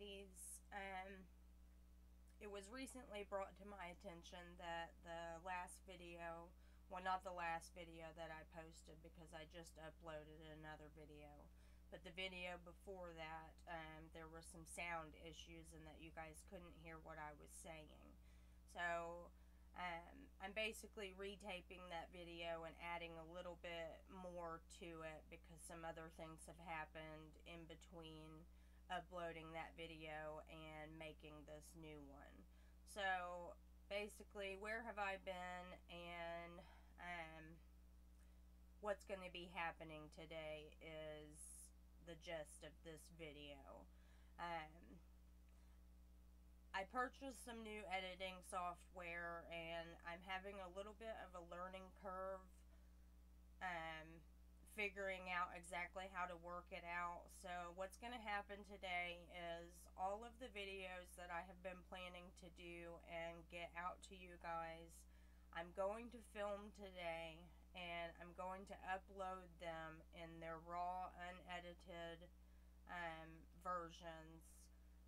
Um, it was recently brought to my attention that the last video, well, not the last video that I posted because I just uploaded another video, but the video before that, um, there were some sound issues and that you guys couldn't hear what I was saying. So, um, I'm basically retaping that video and adding a little bit more to it because some other things have happened in between uploading that video and making this new one. So basically, where have I been and um, what's going to be happening today is the gist of this video. Um, I purchased some new editing software and I'm having a little bit of a learning curve um, figuring out exactly how to work it out. So what's going to happen today is all of the videos that I have been planning to do and get out to you guys, I'm going to film today and I'm going to upload them in their raw, unedited um, versions,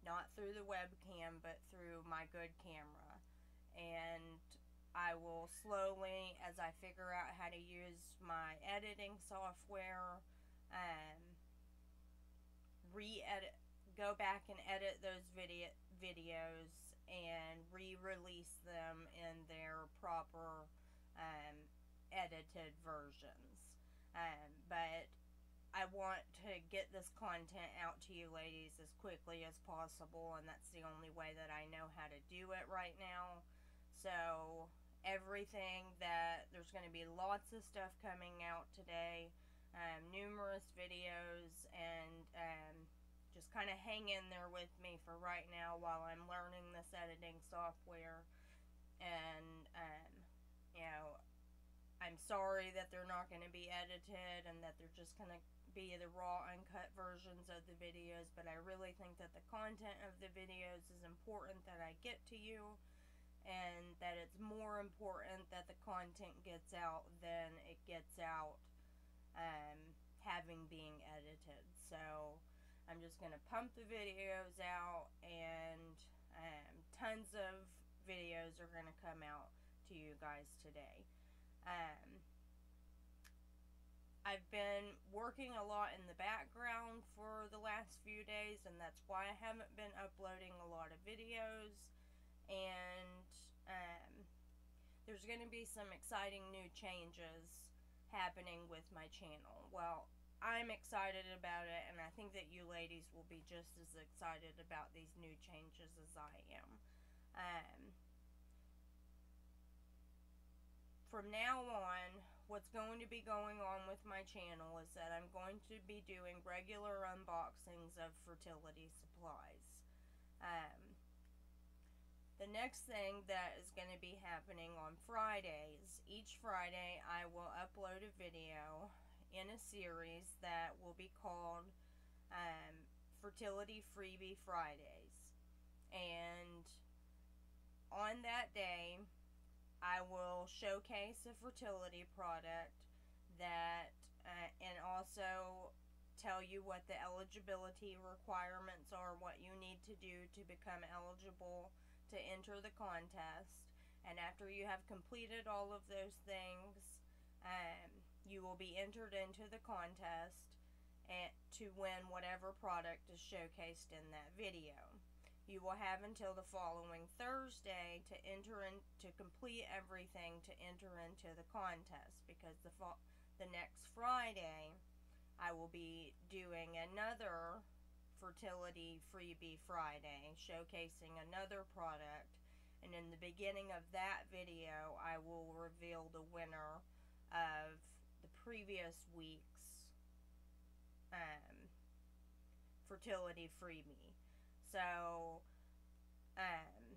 not through the webcam, but through my good camera. And I will slowly, as I figure out how to use my editing software, um, re-edit, go back and edit those video videos and re-release them in their proper um, edited versions. Um, but I want to get this content out to you ladies as quickly as possible, and that's the only way that I know how to do it right now. So everything that there's going to be lots of stuff coming out today um, numerous videos and um, just kind of hang in there with me for right now while I'm learning this editing software. And um, you know I'm sorry that they're not going to be edited and that they're just going to be the raw uncut versions of the videos but I really think that the content of the videos is important that I get to you and that it's more important that the content gets out than it gets out um, having being edited. So I'm just going to pump the videos out and um, tons of videos are going to come out to you guys today. Um, I've been working a lot in the background for the last few days and that's why I haven't been uploading a lot of videos and um, there's going to be some exciting new changes happening with my channel. Well, I'm excited about it, and I think that you ladies will be just as excited about these new changes as I am. Um, from now on, what's going to be going on with my channel is that I'm going to be doing regular unboxings of fertility supplies. Um, the next thing that is going to be happening on Fridays, each Friday I will upload a video in a series that will be called um, Fertility Freebie Fridays. And on that day, I will showcase a fertility product that, uh, and also tell you what the eligibility requirements are, what you need to do to become eligible to enter the contest. And after you have completed all of those things, um, you will be entered into the contest and to win whatever product is showcased in that video. You will have until the following Thursday to enter in to complete everything to enter into the contest because the the next Friday I will be doing another Fertility Freebie Friday, showcasing another product. And in the beginning of that video, I will reveal the winner of the previous week's um, Fertility Freebie. So, um,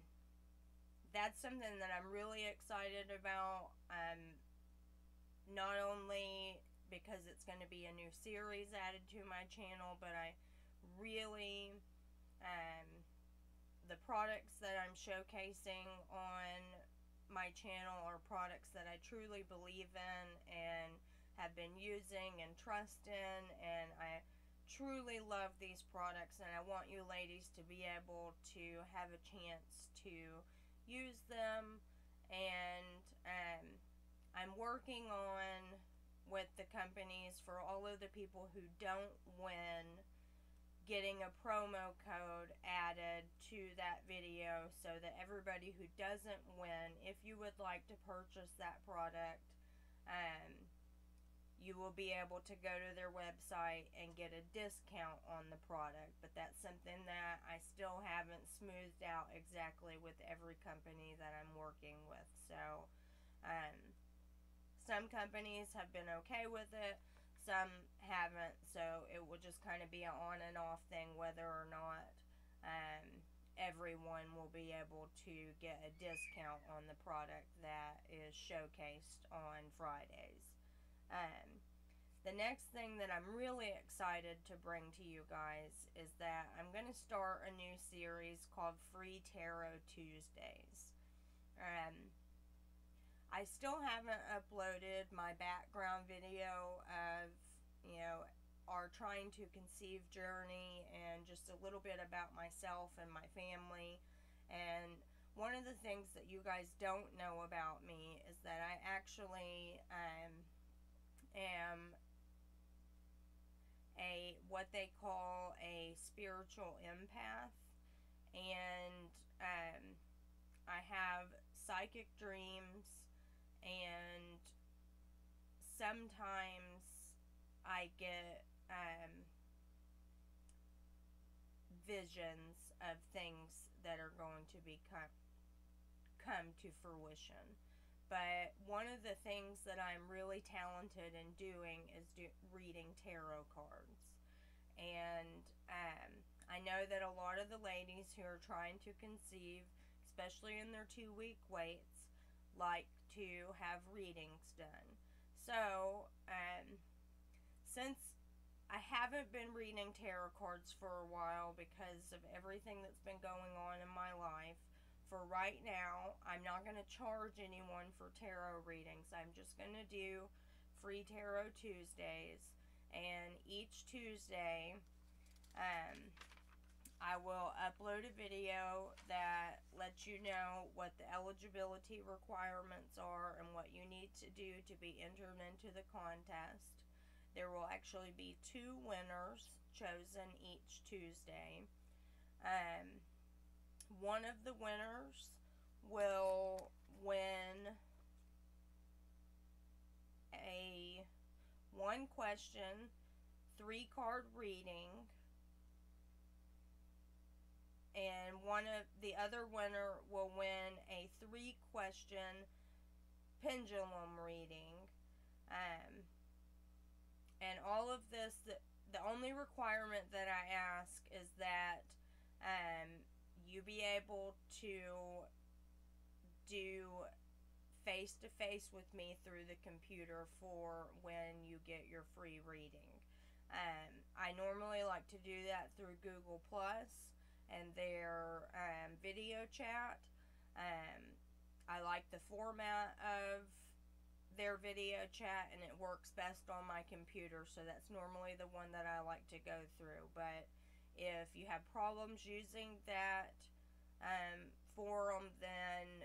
that's something that I'm really excited about. Um, not only because it's going to be a new series added to my channel, but I really um, the products that I'm showcasing on my channel are products that I truly believe in and have been using and trust in and I truly love these products, and I want you ladies to be able to have a chance to use them. And um, I'm working on with the companies for all of the people who don't win getting a promo code added to that video so that everybody who doesn't win, if you would like to purchase that product, um, you will be able to go to their website and get a discount on the product. But that's something that I still haven't smoothed out exactly with every company that I'm working with. So, um, some companies have been okay with it some haven't, so it will just kind of be an on and off thing whether or not um, everyone will be able to get a discount on the product that is showcased on Fridays. Um, the next thing that I'm really excited to bring to you guys is that I'm going to start a new series called Free Tarot Tuesdays. Um, I still haven't uploaded my background video of, you know, our trying to conceive journey and just a little bit about myself and my family. And one of the things that you guys don't know about me is that I actually um, am a what they call a spiritual empath and um, I have psychic dreams and sometimes I get um, visions of things that are going to become come to fruition. But one of the things that I'm really talented in doing is do, reading tarot cards. And um, I know that a lot of the ladies who are trying to conceive, especially in their two week waits, like to have readings done. So, um, since I haven't been reading tarot cards for a while because of everything that's been going on in my life, for right now, I'm not going to charge anyone for tarot readings. I'm just going to do free tarot Tuesdays. And each Tuesday, um, I will upload a video that lets you know what the eligibility requirements are and what you need to do to be entered into the contest. There will actually be two winners chosen each Tuesday. Um, one of the winners will win a one question, three card reading and one of the other winner will win a three question pendulum reading. Um, and all of this, the, the only requirement that I ask is that um, you be able to do face to face with me through the computer for when you get your free reading. Um, I normally like to do that through Google Plus and their um, video chat. Um, I like the format of their video chat and it works best on my computer so that's normally the one that I like to go through but if you have problems using that um, forum then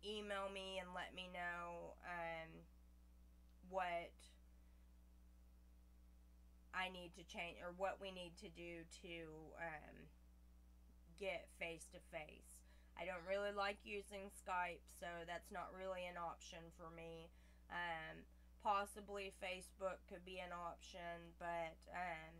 email me and let me know um, what I need to change or what we need to do to um, get face to face. I don't really like using Skype, so that's not really an option for me. Um, possibly Facebook could be an option, but um,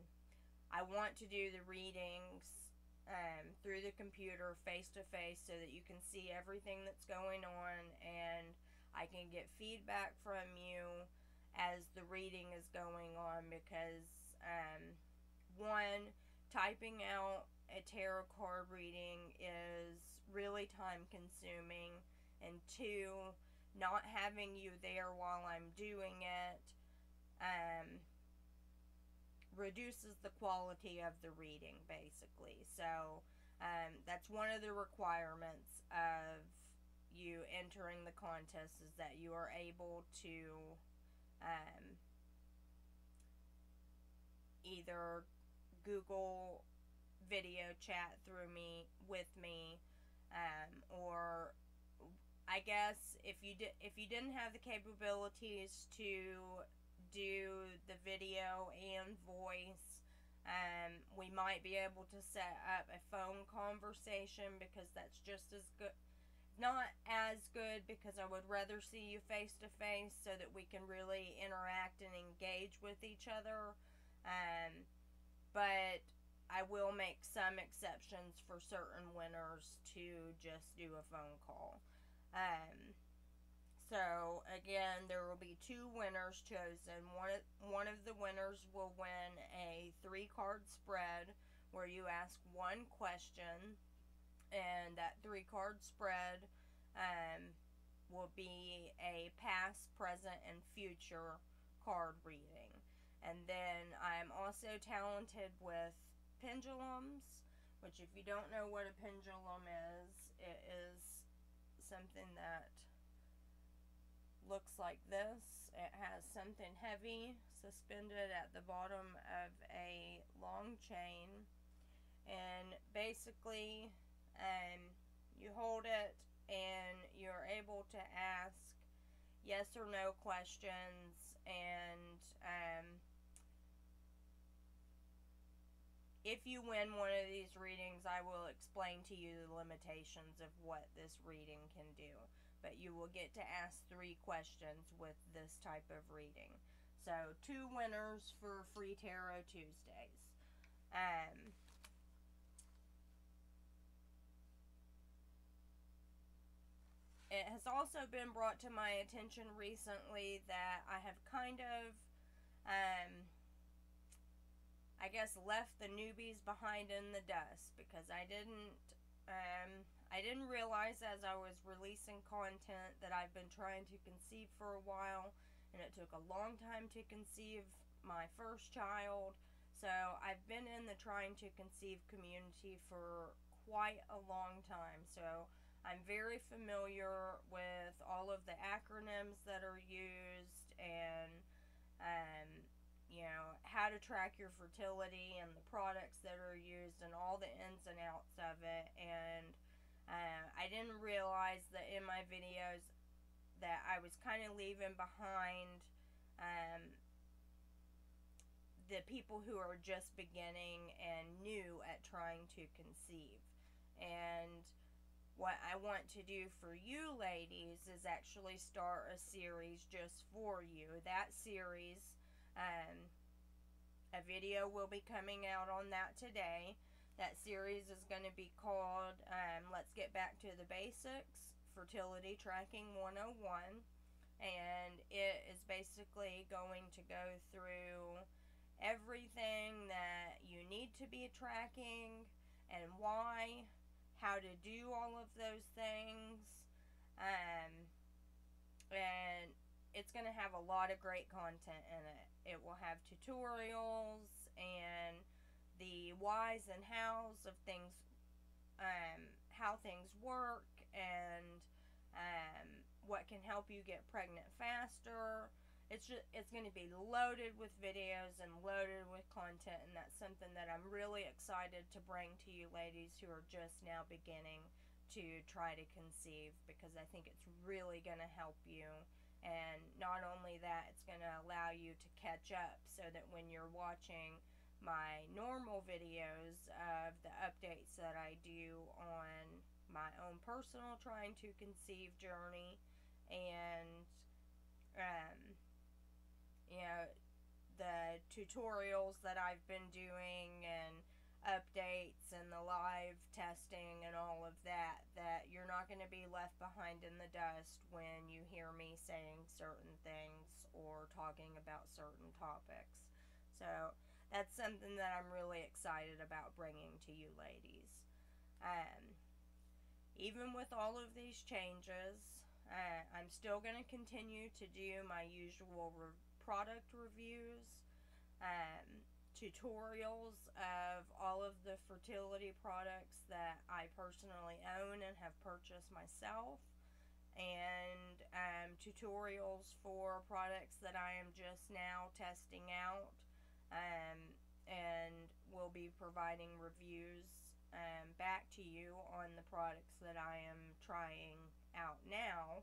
I want to do the readings um, through the computer face to face so that you can see everything that's going on and I can get feedback from you as the reading is going on because um, one typing out a tarot card reading is really time consuming, and two, not having you there while I'm doing it um, reduces the quality of the reading, basically. So, um, that's one of the requirements of you entering the contest is that you are able to um, either Google video chat through me with me, um, or I guess if you did if you didn't have the capabilities to do the video and voice, um, we might be able to set up a phone conversation because that's just as good not as good because I would rather see you face to face so that we can really interact and engage with each other. Um, but I will make some exceptions for certain winners to just do a phone call. Um, so again, there will be two winners chosen. One one of the winners will win a three card spread where you ask one question and that three card spread um, will be a past, present, and future card reading. And then I'm also talented with pendulums, which, if you don't know what a pendulum is, it is something that looks like this. It has something heavy suspended at the bottom of a long chain. And basically, um, you hold it and you're able to ask yes or no questions and um, if you win one of these readings i will explain to you the limitations of what this reading can do. But you will get to ask three questions with this type of reading. So two winners for free tarot tuesdays. Um, it has also been brought to my attention recently that I have kind of, um, I guess, left the newbies behind in the dust because I didn't, um, I didn't realize as I was releasing content that I've been trying to conceive for a while, and it took a long time to conceive my first child. So I've been in the trying to conceive community for quite a long time. So I'm very familiar with all of the acronyms that are used and, um, you know, how to track your fertility and the products that are used and all the ins and outs of it. And uh, I didn't realize that in my videos that I was kind of leaving behind um, the people who are just beginning and new at trying to conceive. And what I want to do for you ladies is actually start a series just for you. That series, um, a video will be coming out on that today. That series is going to be called um, Let's Get Back to the Basics Fertility Tracking 101. And it is basically going to go through everything that you need to be tracking and why how to do all of those things. Um, and it's going to have a lot of great content in it. It will have tutorials and the whys and hows of things, um, how things work, and um, what can help you get pregnant faster it's just it's going to be loaded with videos and loaded with content and that's something that I'm really excited to bring to you ladies who are just now beginning to try to conceive because I think it's really going to help you and not only that it's going to allow you to catch up so that when you're watching my normal videos of the updates that I do on my own personal trying to conceive journey and um, you know, the tutorials that I've been doing and updates and the live testing and all of that that you're not going to be left behind in the dust when you hear me saying certain things or talking about certain topics. So that's something that I'm really excited about bringing to you ladies. Um, even with all of these changes, uh, I'm still going to continue to do my usual re- product reviews, um, tutorials of all of the fertility products that I personally own and have purchased myself, and um, tutorials for products that I am just now testing out. Um, and will be providing reviews um, back to you on the products that I am trying out now.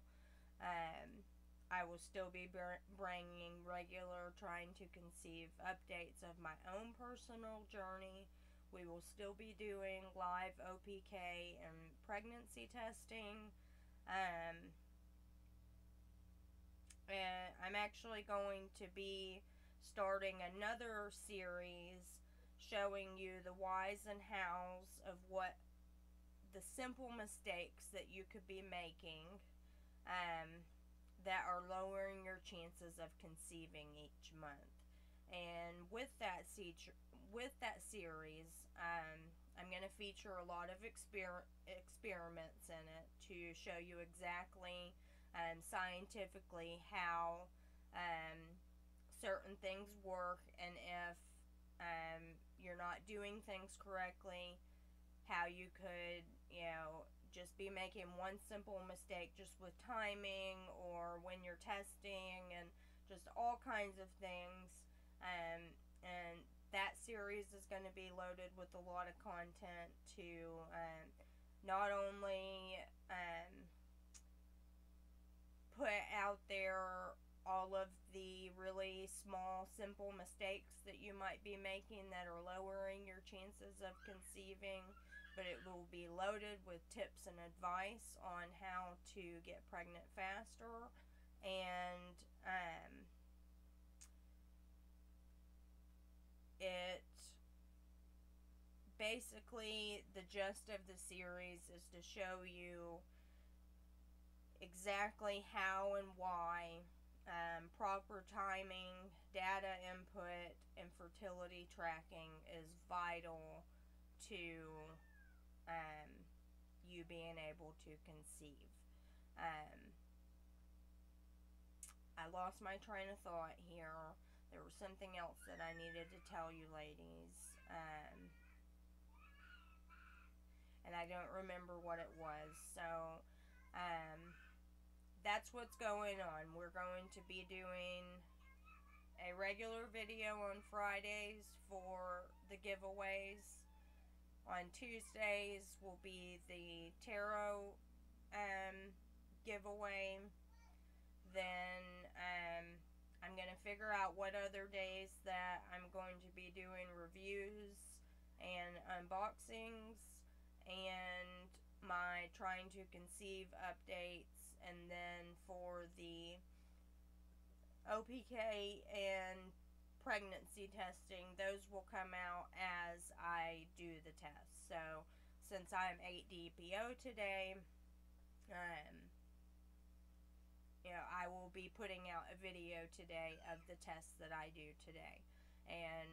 Um, I will still be bringing regular trying to conceive updates of my own personal journey. We will still be doing live OPK and pregnancy testing. Um, and I'm actually going to be starting another series showing you the whys and hows of what the simple mistakes that you could be making um, that are lowering your chances of conceiving each month. And with that feature, with that series, um, I'm going to feature a lot of exper- experiments in it to show you exactly um, scientifically how um, certain things work and if um, you're not doing things correctly, how you could, you know, just be making one simple mistake just with timing or when you're testing and just all kinds of things. Um, and that series is going to be loaded with a lot of content to um, not only um, put out there all of the really small, simple mistakes that you might be making that are lowering your chances of conceiving, but it will be loaded with tips and advice on how to get pregnant faster and um, it basically the gist of the series is to show you exactly how and why um, proper timing, data input, and fertility tracking is vital to um, you being able to conceive. Um, I lost my train of thought here. There was something else that I needed to tell you, ladies. Um, and I don't remember what it was. So, um, that's what's going on. We're going to be doing a regular video on Fridays for the giveaways. On Tuesdays will be the tarot um, giveaway. Then um, I'm going to figure out what other days that I'm going to be doing reviews and unboxings and my trying to conceive updates and then for the OPK and pregnancy testing, those will come out as I do the test. So, since I'm 8 DPO today, um, you know, I will be putting out a video today of the tests that I do today. And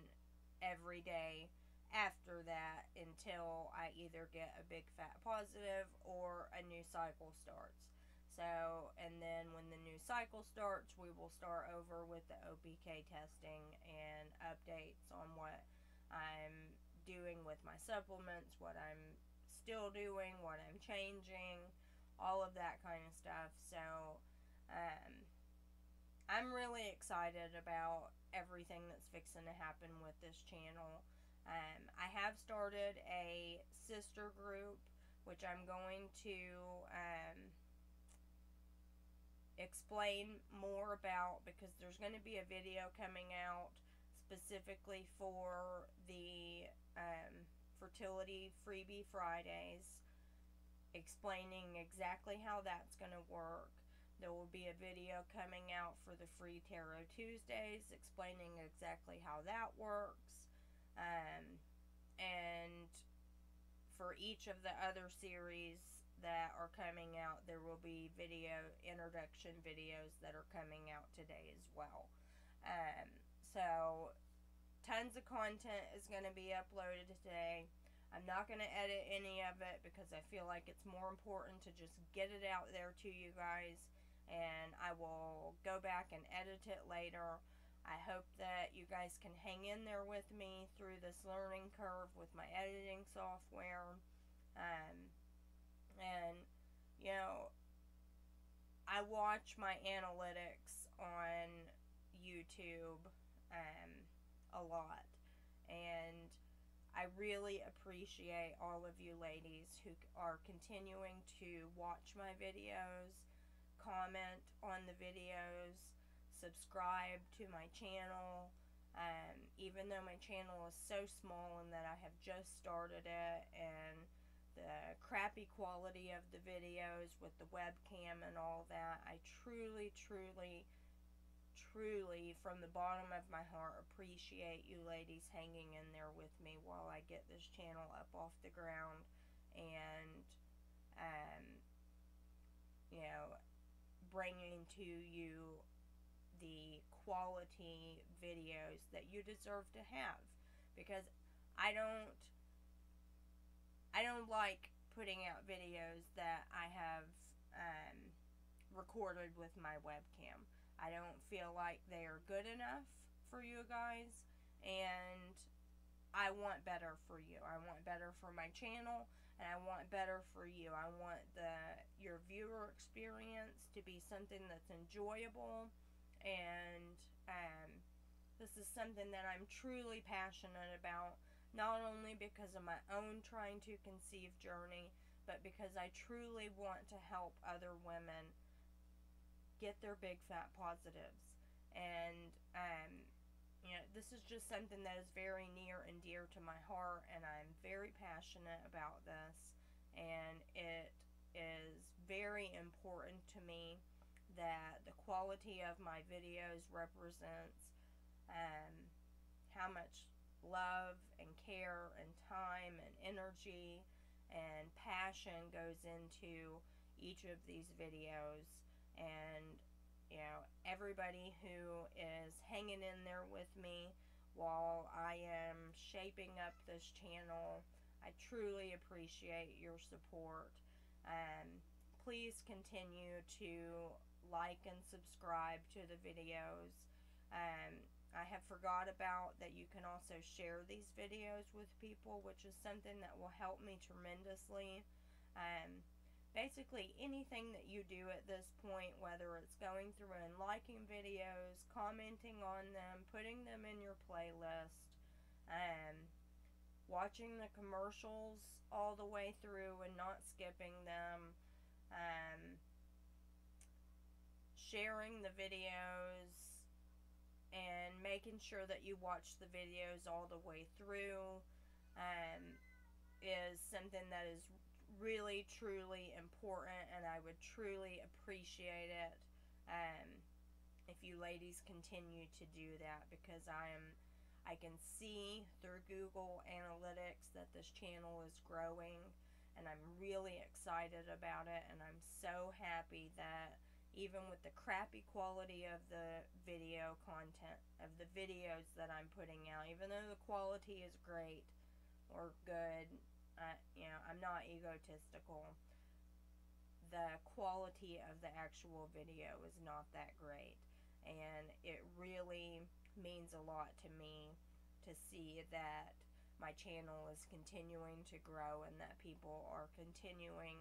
every day after that until I either get a big fat positive or a new cycle starts. So, and then when the new cycle starts, we will start over with the OPK testing and updates on what I'm doing with my supplements, what I'm still doing, what I'm changing, all of that kind of stuff. So, um, I'm really excited about everything that's fixing to happen with this channel. Um, I have started a sister group, which I'm going to um, explain more about because there's going to be a video coming out specifically for the um, fertility freebie Fridays explaining exactly how that's going to work. There will be a video coming out for the free Tarot Tuesdays explaining exactly how that works. Um, and for each of the other series, that are coming out. There will be video introduction videos that are coming out today as well. Um, so, tons of content is going to be uploaded today. I'm not going to edit any of it because I feel like it's more important to just get it out there to you guys. And I will go back and edit it later. I hope that you guys can hang in there with me through this learning curve with my editing software. Um, and you know I watch my analytics on YouTube um, a lot, and I really appreciate all of you ladies who are continuing to watch my videos, comment on the videos, subscribe to my channel. Um, even though my channel is so small and that I have just started it and the crappy quality of the videos with the webcam and all that, I truly, truly, truly, from the bottom of my heart, appreciate you ladies hanging in there with me while I get this channel up off the ground. And, um, you know, bringing to you the quality videos that you deserve to have. Because I don't I don't like putting out videos that I have um, recorded with my webcam. I don't feel like they are good enough for you guys and I want better for you. I want better for my channel and I want better for you. I want the your viewer experience to be something that's enjoyable and um, this is something that I'm truly passionate about, not only because of my own trying to conceive journey, but because I truly want to help other women get their big fat positives. And, um, you know, this is just something that is very near and dear to my heart, and I'm very passionate about this, and it is very important to me that the quality of my videos represents um, how much love and care and time and energy and passion goes into each of these videos and you know everybody who is hanging in there with me while I am shaping up this channel I truly appreciate your support um, please continue to like and subscribe to the videos. Um, I have forgot about that you can also share these videos with people, which is something that will help me tremendously. Um, basically, anything that you do at this point, whether it's going through and liking videos, commenting on them, putting them in your playlist, um, watching the commercials all the way through and not skipping them, um, sharing the videos and making sure that you watch the videos all the way through um, is something that is really truly important and I would truly appreciate it um, if you ladies continue to do that because I am I can see through Google Analytics that this channel is growing and I'm really excited about it and I'm so happy that even with the crappy quality of the video content, of the videos that I'm putting out, even though the quality is great or good, uh, you know, I'm not egotistical. The quality of the actual video is not that great. And it really means a lot to me to see that my channel is continuing to grow and that people are continuing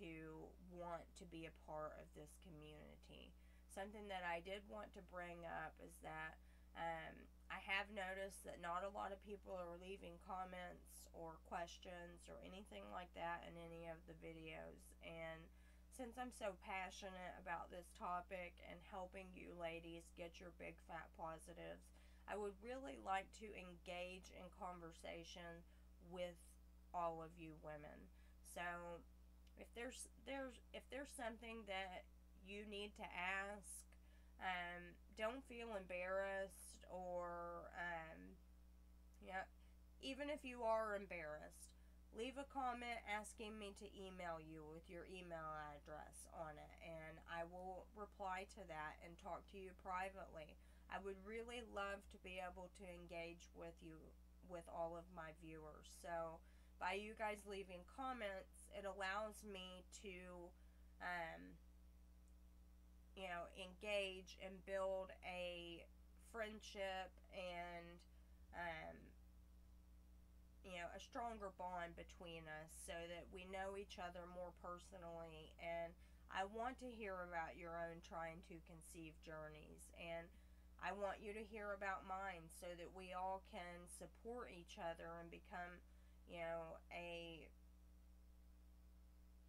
to want to be a part of this community. Something that I did want to bring up is that um, I have noticed that not a lot of people are leaving comments or questions or anything like that in any of the videos. And since I'm so passionate about this topic and helping you ladies get your big fat positives, I would really like to engage in conversation with all of you women. So if there's there's if there's something that you need to ask, um, don't feel embarrassed or um, yeah, even if you are embarrassed, leave a comment asking me to email you with your email address on it, and I will reply to that and talk to you privately. I would really love to be able to engage with you with all of my viewers. So by you guys leaving comments, it allows me to, um, you know, engage and build a friendship and, um, you know, a stronger bond between us so that we know each other more personally. And I want to hear about your own trying to conceive journeys. And I want you to hear about mine so that we all can support each other and become, you know, a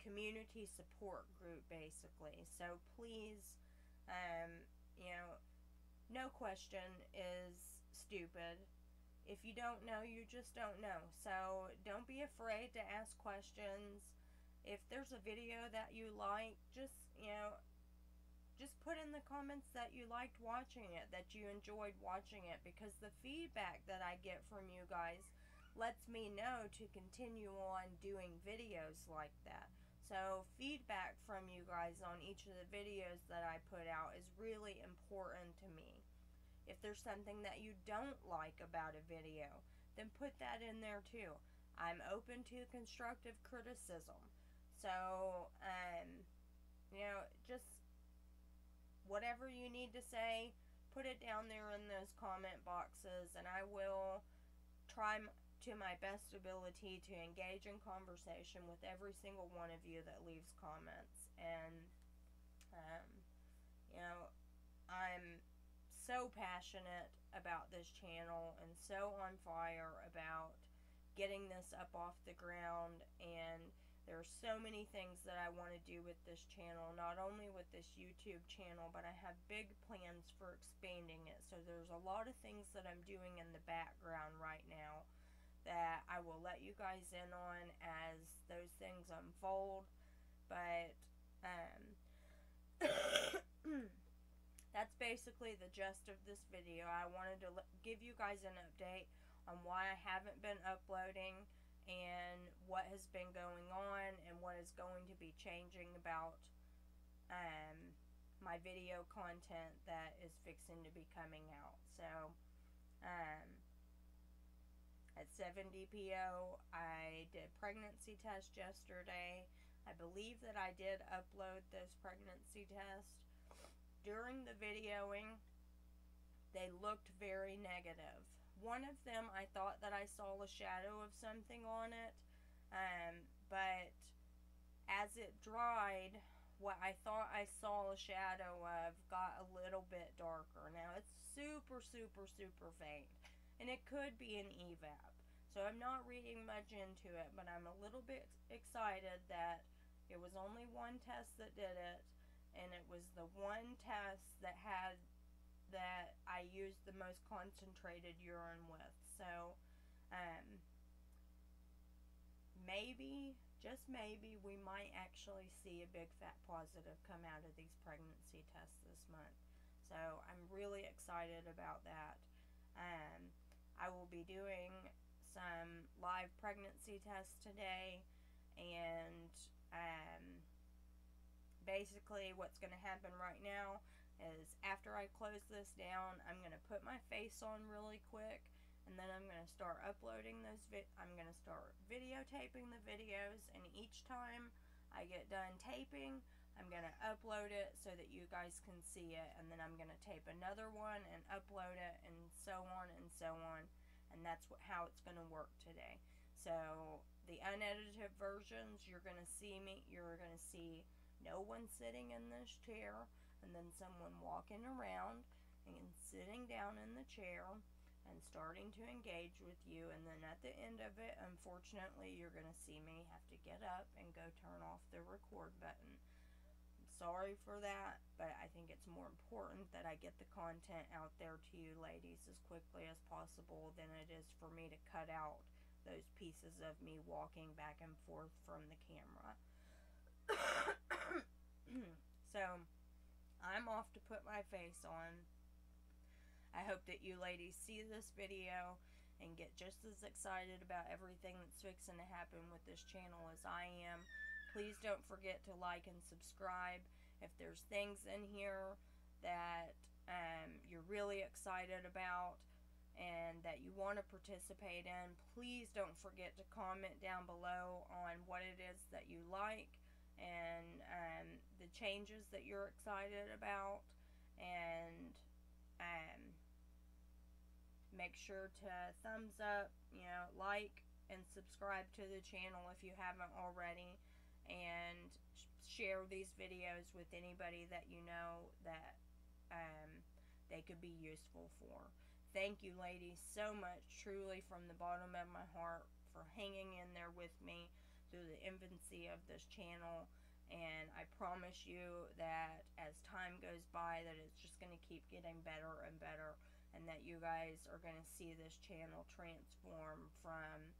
community support group basically. So please, um, you know, no question is stupid. If you don't know, you just don't know. So don't be afraid to ask questions. If there's a video that you like, just, you know, just put in the comments that you liked watching it, that you enjoyed watching it, because the feedback that I get from you guys lets me know to continue on doing videos like that. So, feedback from you guys on each of the videos that I put out is really important to me. If there's something that you don't like about a video, then put that in there too. I'm open to constructive criticism. So, um, you know, just whatever you need to say, put it down there in those comment boxes, and I will try to my best ability to engage in conversation with every single one of you that leaves comments. And, um, you know, I'm so passionate about this channel and so on fire about getting this up off the ground and there are so many things that I want to do with this channel, not only with this YouTube channel, but I have big plans for expanding it. So there's a lot of things that I'm doing in the background right now that I will let you guys in on as those things unfold. But um, that's basically the gist of this video. I wanted to give you guys an update on why I haven't been uploading and what has been going on and what is going to be changing about um, my video content that is fixing to be coming out. So, um, at 7DPO. I did pregnancy test yesterday. I believe that I did upload this pregnancy test. During the videoing, they looked very negative. One of them, I thought that I saw a shadow of something on it, um, but as it dried, what I thought I saw a shadow of got a little bit darker. Now it's super, super, super faint and it could be an EVAP. So I'm not reading much into it, but I'm a little bit excited that it was only one test that did it, and it was the one test that had that I used the most concentrated urine with. So, um, maybe, just maybe, we might actually see a big fat positive come out of these pregnancy tests this month. So I'm really excited about that. Um, I will be doing some live pregnancy tests today, and um, basically, what's going to happen right now is after I close this down, I'm going to put my face on really quick, and then I'm going to start uploading those. I'm going to start videotaping the videos, and each time I get done taping, I'm going to upload it so that you guys can see it, and then I'm going to tape another one and upload it, and so on and so on. And that's what, how it's going to work today. So, the unedited versions, you're going to see me, you're going to see no one sitting in this chair, and then someone walking around and sitting down in the chair and starting to engage with you. And then at the end of it, unfortunately, you're going to see me have to get up and go turn off the record button sorry for that, but I think it's more important that I get the content out there to you ladies as quickly as possible than it is for me to cut out those pieces of me walking back and forth from the camera. so, I'm off to put my face on. I hope that you ladies see this video and get just as excited about everything that's fixing to happen with this channel as I am. Please don't forget to like and subscribe. If there's things in here that um, you're really excited about and that you want to participate in, please don't forget to comment down below on what it is that you like and um, the changes that you're excited about. And um, make sure to thumbs up, you know, like and subscribe to the channel if you haven't already and share these videos with anybody that you know that um, they could be useful for. Thank you, ladies, so much, truly, from the bottom of my heart, for hanging in there with me through the infancy of this channel. And I promise you that as time goes by, that it's just going to keep getting better and better, and that you guys are going to see this channel transform from,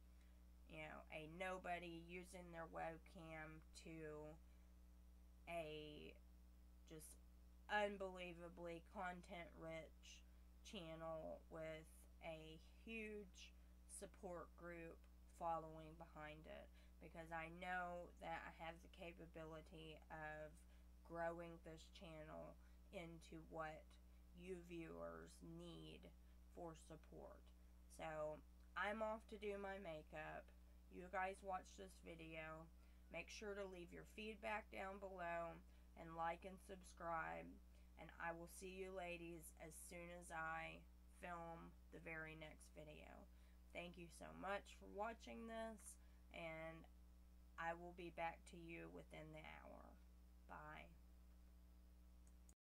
you know, a nobody using their webcam to a just unbelievably content rich channel with a huge support group following behind it because I know that I have the capability of growing this channel into what you viewers need for support. So I'm off to do my makeup. You guys watch this video. Make sure to leave your feedback down below and like and subscribe and I will see you ladies as soon as I film the very next video. Thank you so much for watching this, and I will be back to you within the hour.